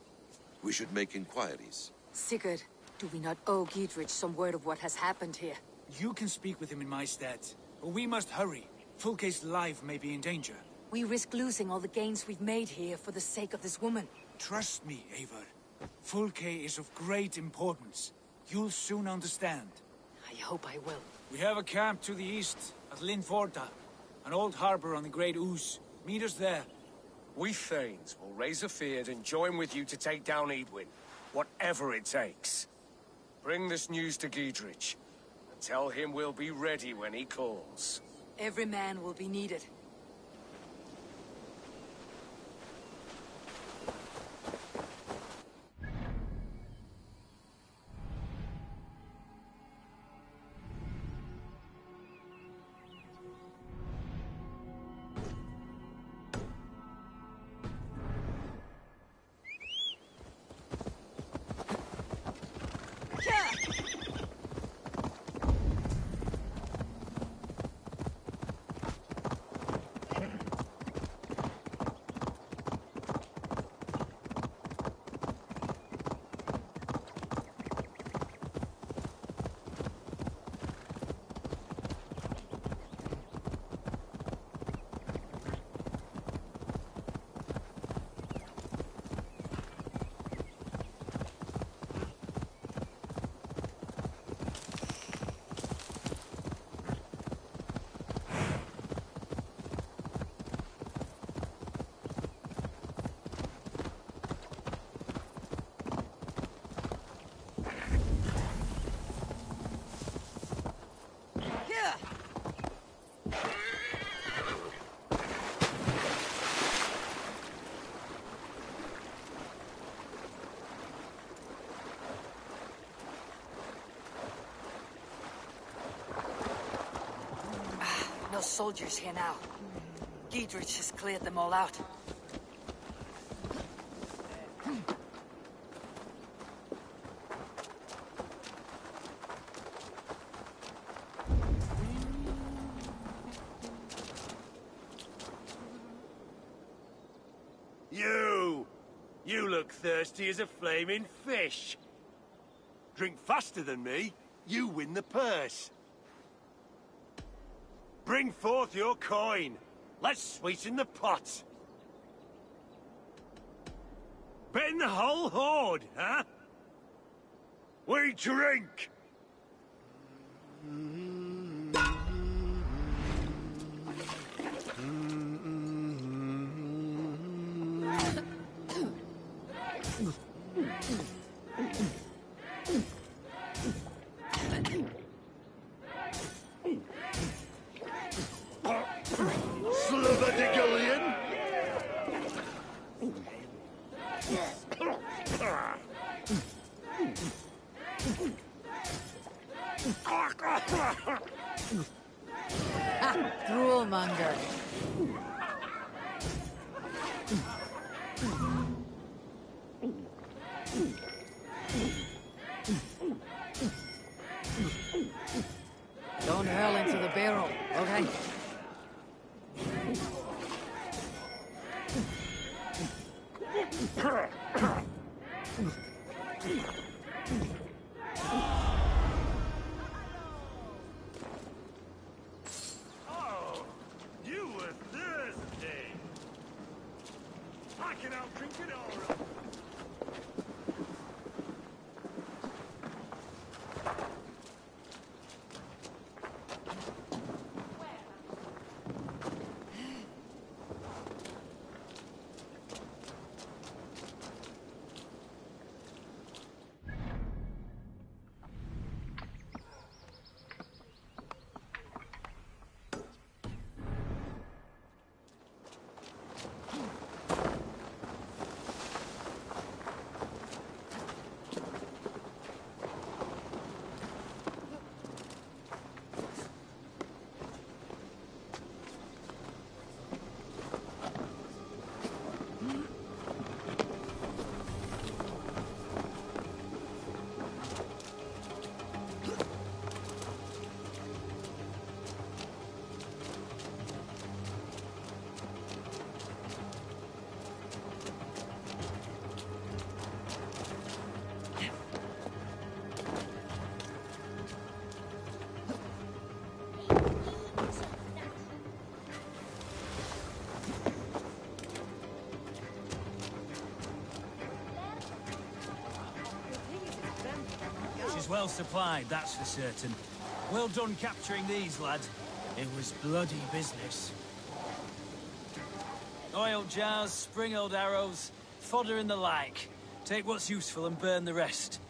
We should make inquiries. Sigurd, do we not owe Giedrich some word of what has happened here? You can speak with him in my stead, but we must hurry. Fulke's life may be in danger. We risk losing all the gains we've made here for the sake of this woman. Trust me, Eivor. Fulke is of great importance. You'll soon understand. I hope I will. We have a camp to the east, at Linforta. An old harbor on the Great Ouse. Meet us there. We Thanes will raise a fyrd and join with you to take down Eadwyn. Whatever it takes. Bring this news to Giedrich. And tell him we'll be ready when he calls. Every man will be needed. Soldiers here now. Giedrich has cleared them all out. You! You look thirsty as a flaming fish. Drink faster than me, you win the purse. Bring forth your coin. Let's sweeten the pot. Bet the whole horde, huh? We drink! Sliverdegillion! Well supplied, that's for certain. Well done capturing these, lad. It was bloody business. Oil jars, spring-old arrows, fodder and the like. Take what's useful and burn the rest.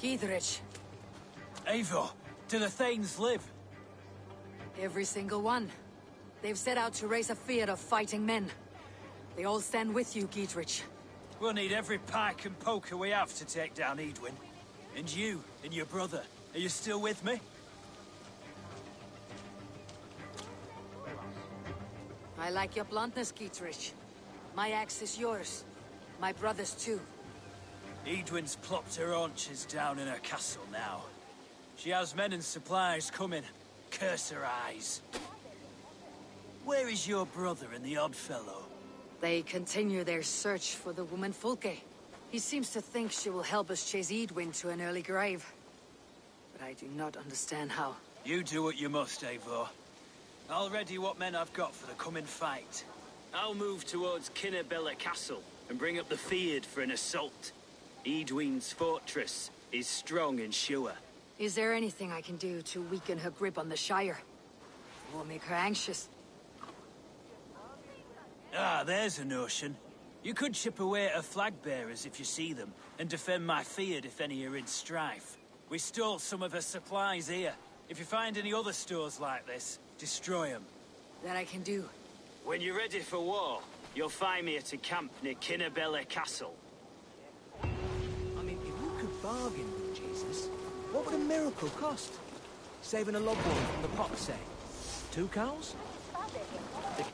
Giedrich, Eivor, do the Thanes live? every single one. They've set out to raise a fear of fighting men. They all stand with you, Giedrich. We'll need every pike and poker we have to take down Eadwyn. And you, and your brother, are you still with me? I like your bluntness, Giedrich. My axe is yours. My brother's too. Eadwyn's plopped her haunches down in her castle now. She has men and supplies coming. Curse her eyes. Where is your brother and the odd fellow? They continue their search for the woman Fulke. He seems to think she will help us chase Eadwyn to an early grave. But I do not understand how. You do what you must, Eivor. I'll ready what men I've got for the coming fight. I'll move towards Kinnabella Castle and bring up the fyrd for an assault. Eadwyn's fortress is strong and sure. Is there anything I can do to weaken her grip on the Shire? It will make her anxious. Ah, there's a notion. You could chip away at her flag bearers if you see them, and defend my fyrd if any are in strife. We stole some of her supplies here. If you find any other stores like this, destroy them. That I can do. When you're ready for war, you'll find me at a camp near Kinnabella Castle. I mean, if you could bargain with Jesus, what would a miracle cost? Saving a loved one from the pot, say? Two cows? Father,